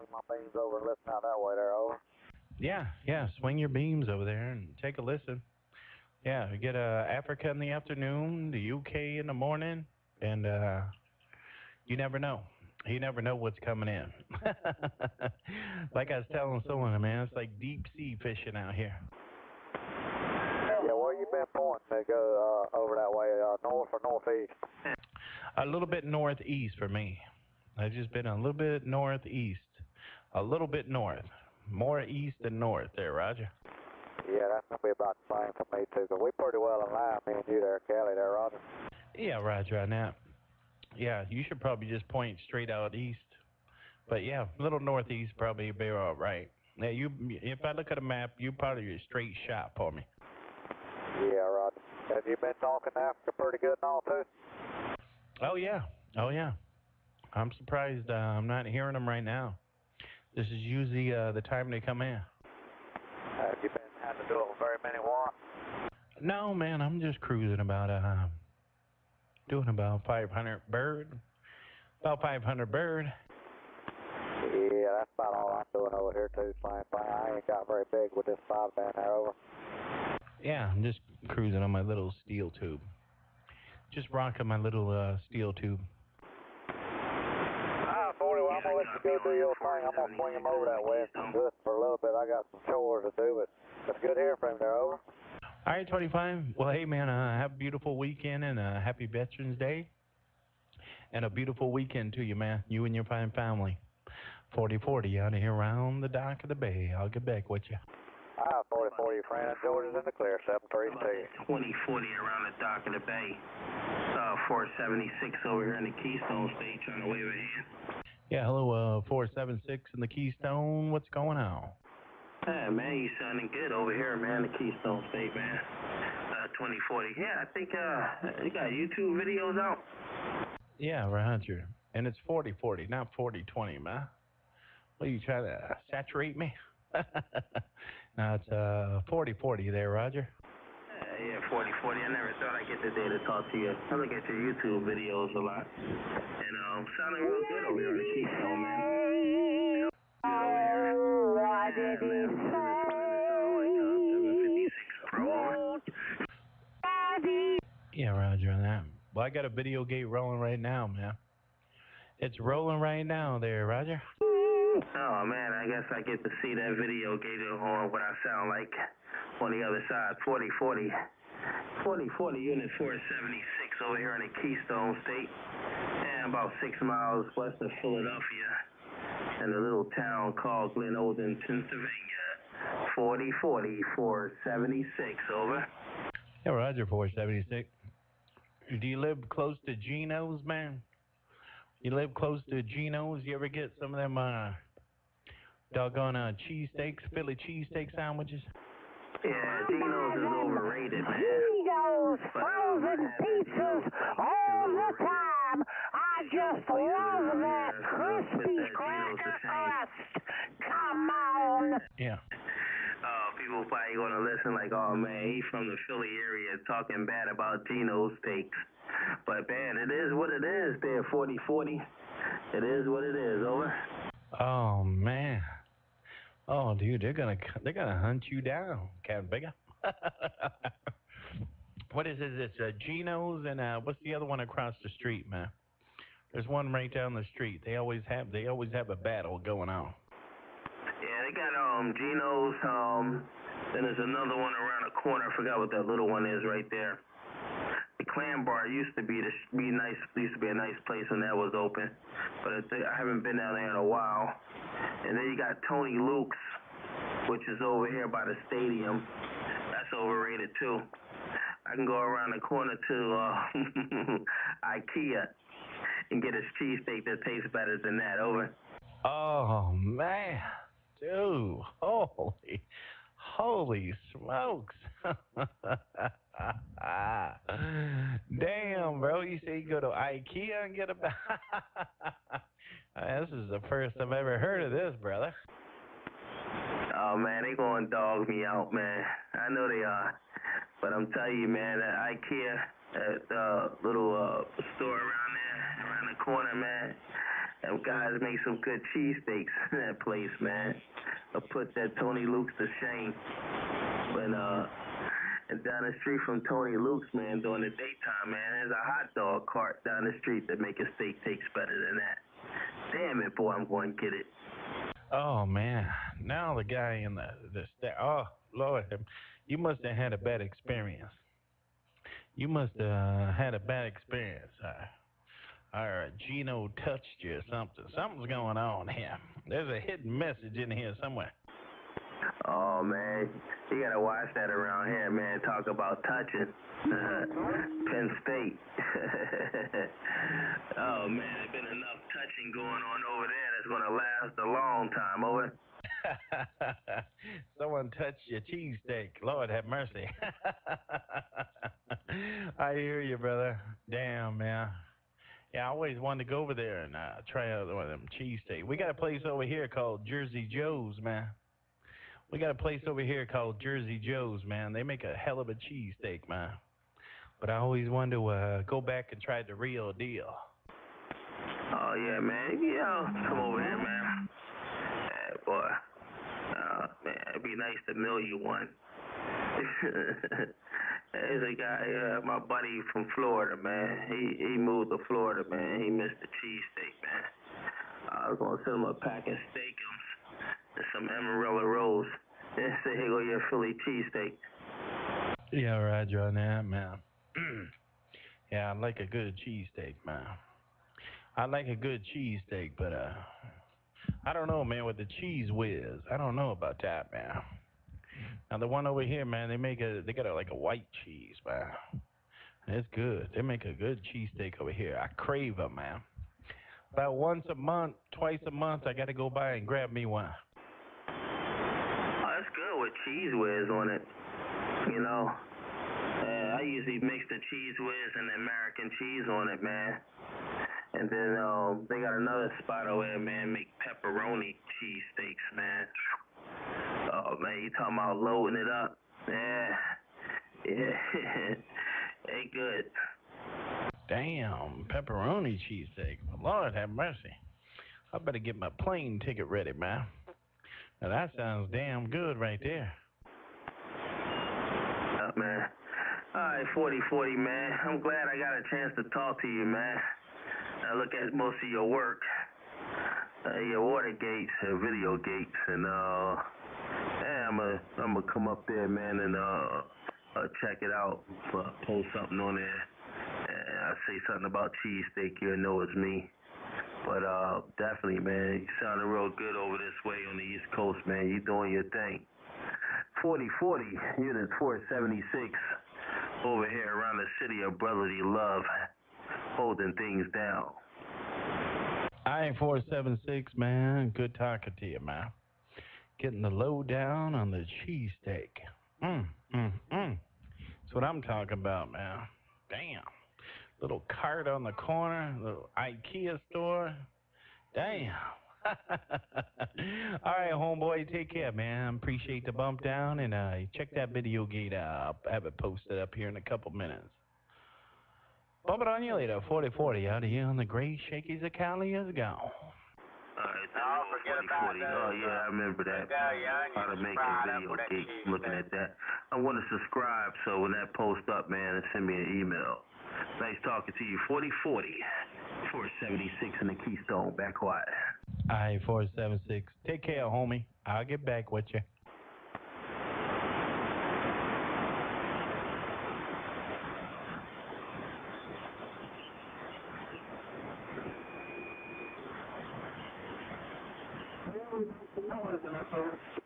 swing my beams over and listen out that way there, over. Yeah, yeah. Swing your beams over there and take a listen. Yeah, we get uh, Africa in the afternoon, the UK in the morning, and uh, you never know. You never know what's coming in. like I was telling someone, man, it's like deep sea fishing out here. Yeah, where you been pointing to go uh, over that way, uh, north or northeast? A little bit northeast for me. I've just been a little bit northeast. A little bit north. More east than north there, Roger. Yeah, that's going to be about the same for me, too. But we pretty well in line, me and you there, Kelly, there, Roger. Yeah, Roger on that. Yeah, you should probably just point straight out east. But yeah, a little northeast probably be all right. Yeah, you. If I look at a map, you probably a straight shot for me. Yeah, Roger. Have you been talking to Africa pretty good and all, too? Oh yeah, oh yeah. I'm surprised uh, I'm not hearing them right now. This is usually uh, the time they come in. Have you been having to do it with very many watts? No, man, I'm just cruising about uh, doing about 500 bird, about 500 bird. Yeah, that's about all I'm doing over here, too. Same thing. I ain't got very big with this five band there, over. Yeah, I'm just cruising on my little steel tube. Just rocking my little uh, steel tube. Ah, 40, well, I'm going to let you go do your thing. I'm going to swing him over that way. I'm good for a little bit. I got some chores to do, but it's good hearing from him there, over. All right, 25. Well, hey, man, uh, have a beautiful weekend and a happy Veterans Day. And a beautiful weekend to you, man. You and your fine family. 4040 out of here around the dock of the bay. I'll get back with you. Ah, 40, 40, friend. George is in the clear, 732. 2040 around the dock of the bay. Uh, 476 over here in the Keystone State trying to wave a hand. Yeah, hello, uh, 476 in the Keystone. What's going on? Hey, man, you sounding good over here, man, the Keystone State, man. Uh, 2040. Yeah, I think, uh, you got YouTube videos out? Yeah, Roger. And it's 4040, not 4020, man. What are you trying to saturate me? no, it's uh 4040 there, Roger. Yeah, 4040. I never thought I'd get the day to talk to you. I look at your YouTube videos a lot. And, um, sounding real good over here on the. Yeah, man. Yeah, Roger on that. Well, I got a video gate rolling right now, man. It's rolling right now there, Roger. Oh man, I guess I get to see that video gate on what I sound like on the other side. 4040. 4040 Unit 476 over here in the Keystone State. And about six miles west of Philadelphia. In a little town called Glenolden, Pennsylvania. 4040 476 over. Yeah, Roger, 476. Do you live close to Geno's, man? You live close to Geno's? You ever get some of them uh, doggone uh, cheesesteaks, Philly cheesesteak sandwiches? Yeah, Geno's is overrated, man. Cheetos, frozen pizzas, all the time. I just love that crispy cracker crust. Come on. Yeah. Uh, people probably gonna listen like, oh man, he's from the Philly area talking bad about Geno's steaks. But man, it is what it is there, 4040. It is what it is, over. Oh man. Oh, dude, they're gonna they're gonna hunt you down, Captain Bigger. what is it? It's uh, Geno's and uh, what's the other one across the street, man? There's one right down the street. They always have they always have a battle going on. Yeah, they got um Geno's, um then there's another one around the corner, I forgot what that little one is right there. Clam Bar used to be the be nice used to be a nice place when that was open. But I, think, I haven't been down there in a while. And then you got Tony Luke's, which is over here by the stadium. That's overrated too. I can go around the corner to uh, IKEA and get a cheesesteak that tastes better than that. Over. Oh man, dude, holy, holy smokes! Damn, bro, you say you go to IKEA and get a. this is the first I've ever heard of this, brother. Oh man, they gonna dog me out, man. I know they are, but I'm telling you, man, that IKEA, that uh, little uh, store around there, around the corner, man. Them guys make some good cheesesteaks in that place, man. I'll put that Tony Luke's to shame. But uh and down the street from Tony Luke's, man, during the daytime, man, there's a hot dog cart down the street that make a steak taste better than that. Damn it, boy, I'm going to get it. Oh man, now the guy in the the sta- oh Lord, you must have had a bad experience. You must have had a bad experience. Uh, or Gino touched you or something. Something's going on here. There's a hidden message in here somewhere. Oh man, you gotta watch that around here, man. Talk about touching. Penn State. oh man, there's been enough touching going on over there that's gonna last a long time. Over. Someone touched your cheesesteak. Lord have mercy. I hear you, brother. Damn, man. Yeah, I always wanted to go over there and uh, try out one of them cheesesteak. We got a place over here called Jersey Joe's, man. We got a place over here called Jersey Joe's, man. They make a hell of a cheesesteak, man. But I always wanted to uh, go back and try the real deal. Oh yeah, man. Yeah, come over here, man. Yeah, boy. Uh, man, it'd be nice to mail you one. There's a guy, uh, my buddy from Florida, man. He he moved to Florida, man. He missed the cheesesteak, man. I was gonna send him a pack of Steak-umms and some Amoroso rolls. Then say, here go your Philly cheesesteak. Yeah, Roger on that, man. yeah, I like a good cheesesteak, man. I like a good cheesesteak, but uh, I don't know, man, with the Cheez Whiz. I don't know about that, man. Now the one over here, man, they make a they got a, like a white cheese, man. It's good. They make a good cheesesteak over here. I crave them, man. About once a month, twice a month, I got to go by and grab me one. Oh, that's good with Cheez Whiz on it. You know, uh, I usually mix the Cheez Whiz and the American cheese on it, man. And then um, they got another spot over there, man, make pepperoni cheesesteaks, man. Oh man, you talking about loading it up? Yeah, yeah, they good. Damn, pepperoni cheesesteak. Lord have mercy. I better get my plane ticket ready, man. Now that sounds damn good right there. Up, man. All right, 4040, man. I'm glad I got a chance to talk to you, man. I look at most of your work, uh, your water gates and video gates, and uh, yeah, I'm gonna I'm gonna come up there, man, and uh, uh check it out. Post something on there. And I say something about cheesesteak, you'll know it's me. But uh, definitely, man, you sounding real good over this way on the East Coast, man. You doing your thing. 4040, Unit 476, over here around the city of brotherly love, holding things down. I ain't 476, man. Good talking to you, man. Getting the lowdown on the cheesesteak. Mm, mm, mm. That's what I'm talking about, man. Damn. Little cart on the corner, little IKEA store. Damn. All right, homeboy, take care, man. Appreciate the bump down, and uh, check that video gate out. I'll have it posted up here in a couple minutes. Bump it on you later. 4040 out here on the Gray Shakies of Cali is gone. All right, No, forget about 4040. that. Oh, yeah, I uh, remember that. Got your How to make a video with that gate. cheese, Looking man. at that. I want to subscribe, so when that post up, man, send me an email. Nice talking to you. 4040, 476 in the Keystone. Back quiet. I 476. Take care, homie. I'll get back with you. That was an episode.